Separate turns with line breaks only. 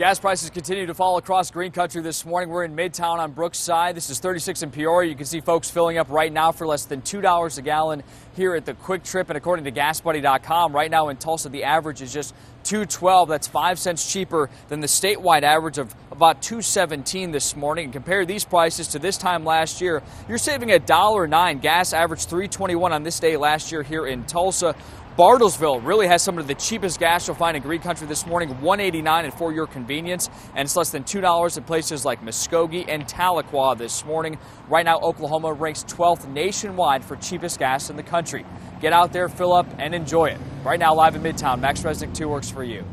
Gas prices continue to fall across green country this morning. We're in Midtown on Brookside. This is 36 in Peoria. You can see folks filling up right now for less than $2 a gallon here at the QuikTrip. And according to GasBuddy.com, right now in Tulsa, the average is just 212. That's 5 cents cheaper than the statewide average of about 217 this morning. And compare these prices to this time last year, you're saving a dollar nine. Gas averaged 321 on this day last year here in Tulsa. Bartlesville really has some of the cheapest gas you'll find in Green Country this morning, 189 and for your convenience, and it's less than $2 in places like Muskogee and Tahlequah this morning. Right now, Oklahoma ranks 12th nationwide for cheapest gas in the country. Get out there, fill up, and enjoy it. Right now, live in Midtown, Max Resnick 2 works for you.